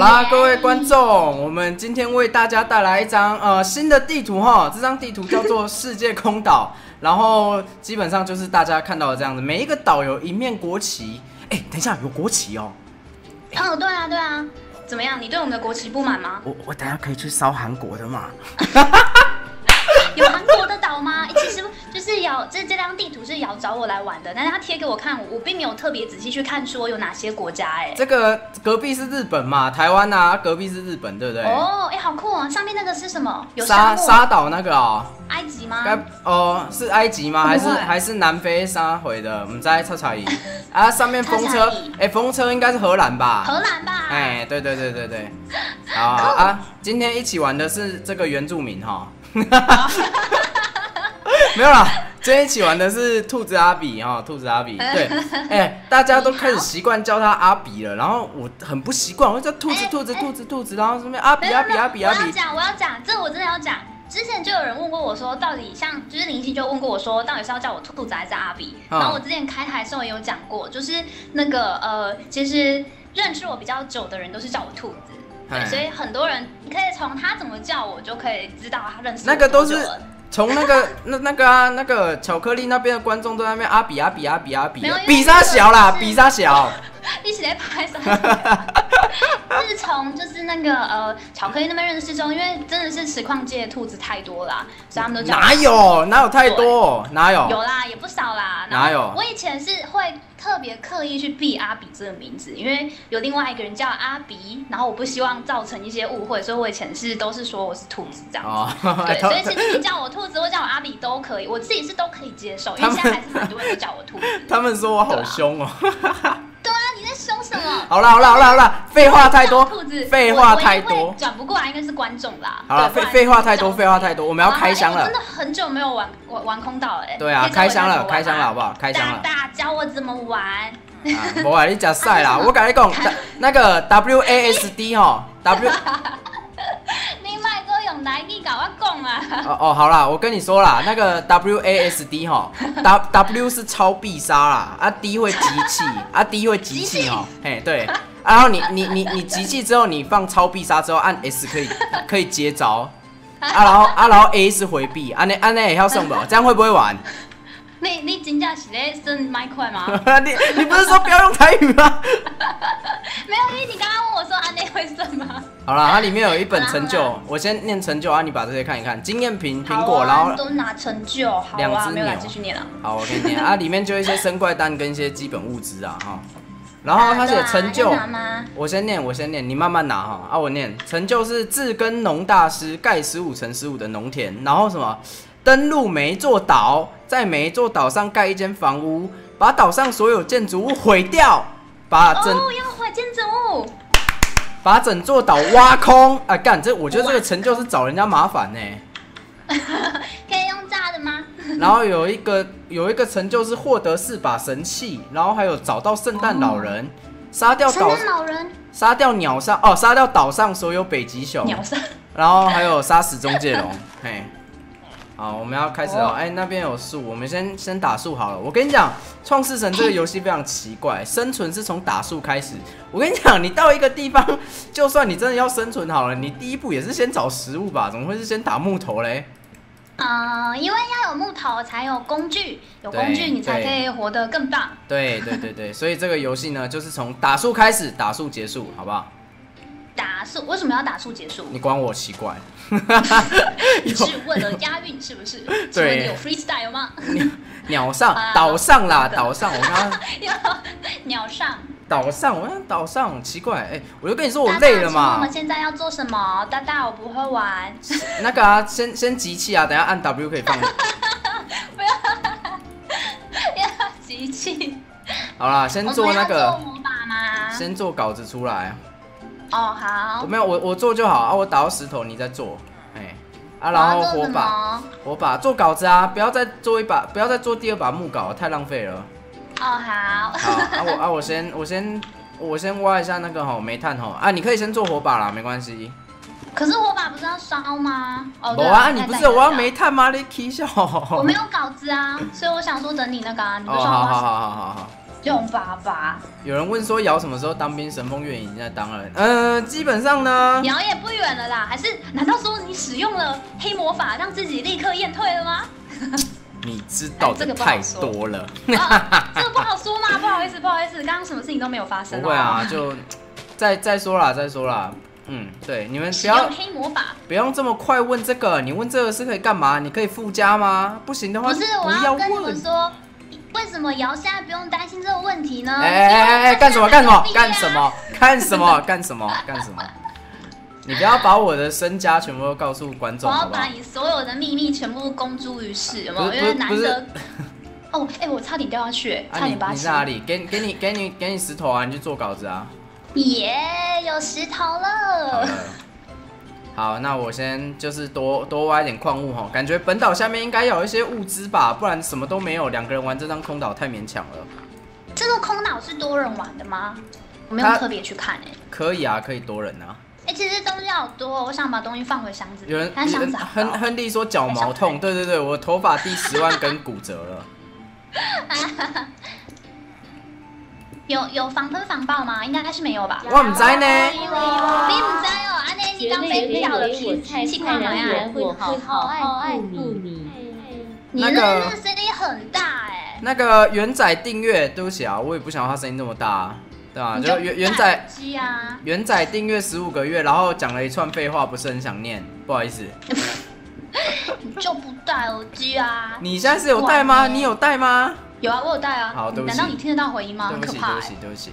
好啦，各位观众，我们今天为大家带来一张呃新的地图哈，这张地图叫做世界空岛，然后基本上就是大家看到的这样子，每一个岛有一面国旗。哎、等一下，有国旗哦，哦，对啊，对啊，怎么样？你对我们的国旗不满吗？我我等下可以去烧韩国的嘛？有韩国的岛吗？这这张地图是瑶找我来玩的，但是他贴给我看，我并没有特别仔细去看说有哪些国家哎、这个隔壁是日本嘛，台湾啊，隔壁是日本，对不对？哦，哎、好酷哦！上面那个是什么？有沙沙岛那个哦，埃及吗？该哦是埃及吗？还是还是南非沙回的？我们在查查一啊，上面风车哎、风车应该是荷兰吧？荷兰吧？哎，对对对对对，好好啊！今天一起玩的是这个原住民哈，没有啦，今天一起玩的是兔子阿比哈，兔子阿比。对，哎，大家都开始习惯叫他阿比了，然后我很不习惯，我就叫兔子哎兔子兔子兔子，然后什么阿比阿比阿比阿比，我要讲，我要讲，这我真的要讲。之前就有人问过我说，到底像就是林夕就问过我说，到底是要叫我兔子还是阿比？嗯然后我之前开台的时候也有讲过，就是那个呃，其实认识我比较久的人都是叫我兔子。对，哎所以很多人你可以从他怎么叫我，就可以知道他认识我那个都是从那个 那那个啊那个巧克力那边的观众都在那边阿比阿比阿比阿比比啥小啦，比啥小，一起在拍什 么？自从就是那个呃巧克力那边认识中，因为真的是实况界的兔子太多啦，所以他们都叫哪有哪有太多，哪有？有啦，也不少啦。哪有我以前是会特别刻意去避阿比这个名字，因为有另外一个人叫阿比，然后我不希望造成一些误会，所以我以前是都是说我是兔子这样子。哦，对，所以 其实你叫我兔子或叫我阿比都可以，我自己是都可以接受，因为现在还是很多人都叫我兔子。他们说我好凶哦。好啦好啦好啦好啦，废话太多兔子，，废话太多。转不过来应该是观众啦。好了，废废话太多，废话太多，我们要开箱了真。的很久没有玩玩玩空岛了哎。对啊开箱了开箱了好不好开箱了大大教我怎么玩。啊，不啊，你讲赛啦，我跟你讲，那个 W A S D 哈，W 用台语搞我讲啊。哦哦，好啦，我跟你说啦，那个 W A S D 哈，W W 是超必杀啦，啊 D 会集气，啊 D 会集气哦，嘿对，啊然后你你你你集气之后，你放超必杀之后按 S 可以可以接招，啊然后啊然后 A 是回避，安内安内也要送不？这样会不会玩？你你真正是在升麦块吗？你你不是说不要用台语吗？没有，因为你刚刚问我说安内会升吗？好了，它里面有一本成就我先念成就啊，你把这些看一看。经验苹苹果，啊然后都拿成就，两只没有来鸟继续念了。好，我给你念 啊，里面就一些生怪蛋跟一些基本物资啊哈。然后他写啊成就？我先念，我先念，你慢慢拿哈。啊，我念成就是自耕农大师盖十五乘十五的农田，然后什么登陆每一座岛，在每一座岛上盖一间房屋，把岛上所有建筑物毁掉，把整、哦，要毁建筑物。把整座岛挖空。啊，干这，我觉得这个成就是找人家麻烦呢、可以用炸的吗？然后有一个有一个成就是获得四把神器，然后还有找到圣诞老人，杀掉圣岛诞老人杀掉鸟上哦，杀掉岛上所有北极熊，鸟上。然后还有杀死中介龙，嘿。好，我们要开始哦。哦哎、那边有树，我们先先打树好了。我跟你讲，《创世神》这个游戏非常奇怪，生存是从打树开始。我跟你讲，你到一个地方，就算你真的要生存好了，你第一步也是先找食物吧？怎么会是先打木头嘞？嗯，因为要有木头才有工具，有工具你才可以活得更棒。对对对对，所以这个游戏呢，就是从打树开始，打树结束，好不好？打树为什么要打树结束？你管我奇怪。你是为了押韵是不是？对请问你有 freestyle 吗？鸟上啊岛上啦，岛上，我刚刚要鸟上。岛上，我想岛上，奇怪，哎、我就跟你说我累了请问我们。现在要做什么？大大，我不会玩。那个啊，先先集气啊，等下按 W 可以放。不要集气。好啦，先做那个？先做稿子出来。哦，好我。没有，我我做就好啊，我打到石头，你再做。哎、啊，然后火把，火把做稿子啊，不要再做一把，不要再做第二把木稿，太浪费了。哦，好。好，啊我啊我先我先我先挖一下那个吼煤炭吼啊，你可以先做火把啦，没关系。可是火把不是要烧吗？哦，对我啊，你不是我要？煤炭吗？你 K 笑。我没有稿子啊，所以我想说等你那个啊，你不哦，是说要挖好好好好好好。用爸爸，有人问说瑶什么时候当兵？神风院已经在当了。呃，基本上呢，瑶也不远了啦。还是难道说你使用了黑魔法，让自己立刻验退了吗？你知道的太多了。啊，这个不好说嘛，不好意思，不好意思，刚刚什么事情都没有发生。不会啊，就再再说啦，再说啦。嗯，对，你们不要黑魔法，不用这么快问这个。你问这个是可以干嘛？你可以附加吗？不行的话，不是，我要跟你们说。为什么瑶现在不用担心这个问题呢？哎哎哎哎，干什么 干什么干什么干什么干什么干什么？你不要把我的身家全部都告诉观众，我要把你所有的秘密全部公诸于世，有没有？因为难得。哦，哎，我差点掉下去，差点把。你在哪里？给给你给你给你石头啊！你去做稿子啊！耶，有石头了。好，那我先就是多多挖一点矿物哈，感觉本岛下面应该有一些物资吧，不然什么都没有，两个人玩这张空岛太勉强了。这个空岛是多人玩的吗？我没有特别去看哎。可以啊，可以多人啊。哎，其实东西好多，我想把东西放回箱子。有人，亨亨利说脚毛痛，对对对，我头发第十万根骨折了。有有防喷防爆吗？应该是没有吧。我唔知呢。你唔知哦，安尼你刚飞掉了皮气泡嘛呀？我会好好爱护你。你那个声音很大哎。那个元仔订阅，对不起啊，我也不想他声音那么大，对吧？就元元仔元仔订阅十五个月，然后讲了一串废话，不是很想念，不好意思。你就不戴耳机啊？你现在是有戴吗？你有戴吗？有啊，我有带啊。好，对不起。难道你听得到回音吗？对不起，对不起，对不起。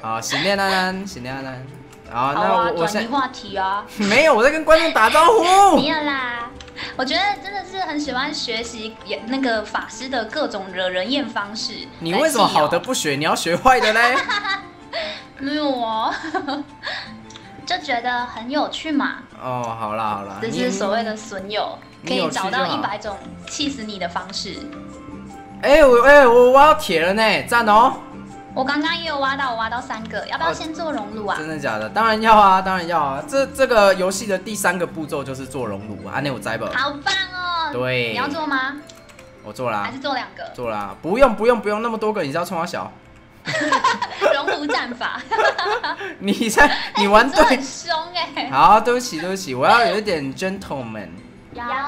好，醒念安安，醒念安安。好，那我我转移话题啊。没有，我在跟观众打招呼。没有啦，我觉得真的是很喜欢学习那个法师的各种惹人厌方式。你为什么好的不学，你要学坏的嘞？没有啊，就觉得很有趣嘛。哦，好啦好啦，这是所谓的损友，可以找到一百种气死你的方式。哎我哎我挖到铁了呢，赞哦！我刚刚也有挖到，我挖到三个，要不要先做熔炉啊？真的假的？当然要啊，当然要啊！这这个游戏的第三个步骤就是做熔炉啊，那我摘吧。好棒哦！对，你要做吗？我做啦。还是做两个？做啦，不用不用不用那么多个，你知道冲我小？熔炉战法。你在你玩对 很凶哎！好，对不起对不起，我要有一点 gentleman。摇摇摇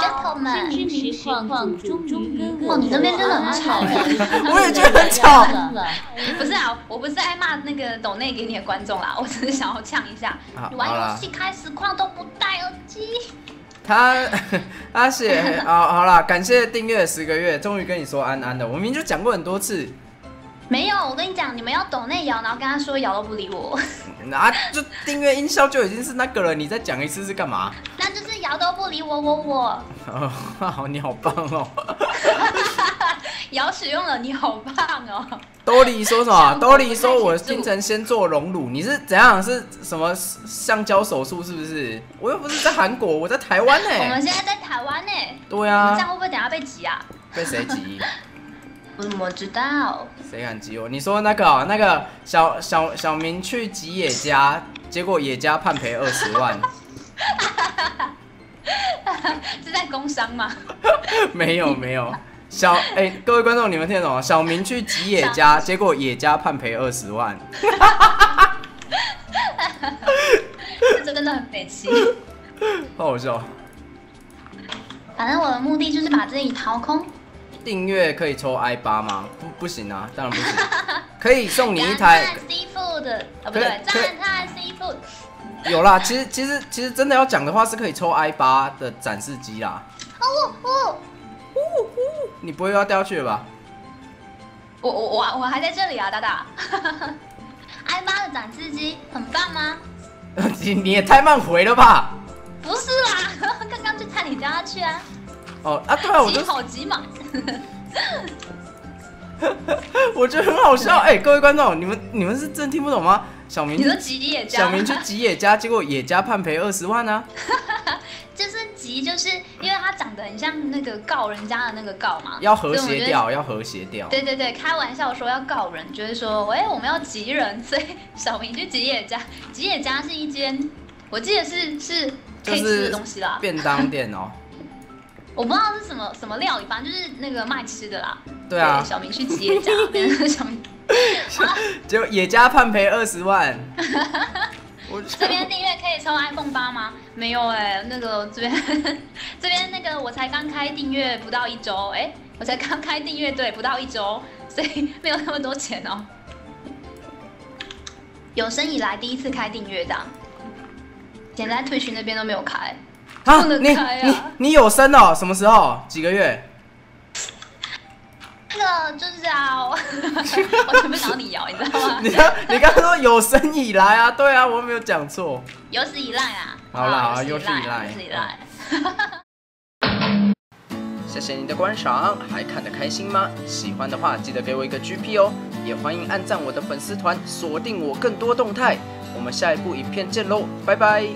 ，gentleman，心情实况终于哦，你那边真的很吵，我也觉得很吵。不是啊，我不是爱骂那个抖内给你的观众啦，我只是想要呛一下。你玩游戏开实况都不戴耳机。他他写啊，好啦，感谢订阅十个月，终于跟你说安安的，我明明就讲过很多次。没有，我跟你讲，你们要抖内摇，然后跟他说摇都不理我。那就订阅音效就已经是那个了，你再讲一次是干嘛？那就是摇都不理我，我我。好，你好棒哦。摇使用了，你好棒哦。兜里说什么？兜里说我今晨先做隆乳，你是怎样？是什么橡胶手术？是不是？我又不是在韩国，我在台湾呢。我们现在在台湾呢。对啊。这样会不会等下被挤啊？被谁挤？我怎么知道？谁敢挤我？你说那个那个小小小明去吉野家，结果野家判赔二十万。是在工伤吗？没有没有，小哎，各位观众，你们听得懂吗？小明去吉野家，结果野家判赔二十万。这真的很悲戚，好好笑。反正我的目的就是把自己掏空。订阅可以抽 i 八吗？不不行啊，当然不行。可以送你一台。Seafood，啊不对，赞叹 Seafood。有啦，其实其实其实真的要讲的话，是可以抽 i 八的展示机啦。哦哦哦你不会要掉下去了吧？我我我我还在这里啊，大大。i 八的展示机很棒吗？你你也太慢回了吧？不是啦，刚刚就差你掉下去啊。哦啊，对啊，我就好急嘛。我觉得很好笑哎，各位观众，你们你们是真听不懂吗？小明，你说吉野家，小明去吉野家，结果野家判赔二十万呢。就是吉，就是因为他长得很像那个告人家的那个告嘛，要和谐掉，要和谐掉。对对对，开玩笑说要告人，就是说，喂，我们要吉人，所以小明去吉野家。吉野家是一间，我记得是是可以吃的东西啦，便当店哦。我不知道是什么什么料理，反正就是那个卖吃的啦。对啊小明去结扎，变成小明。结果野家判赔二十万。我 这边订阅可以抽 iPhone 八吗？没有哎、那个这边 这边那个我才刚开订阅不到一周，哎、我才刚开订阅对不到一周，所以没有那么多钱哦。有生以来第一次开订阅这样，现在退群那边都没有开。啊，你你你有生哦？什么时候？几个月？那个就是啊，我 我全部想要你摇，你知道吗？你刚你刚刚说有生以来啊？对啊，我没有讲错。有史以来啊。好啦好了有史以来，有史以来有史以来。谢谢你的观赏，还看得开心吗？喜欢的话记得给我一个 GP 哦，也欢迎按赞我的粉丝团，锁定我更多动态。我们下一部影片见喽，拜拜。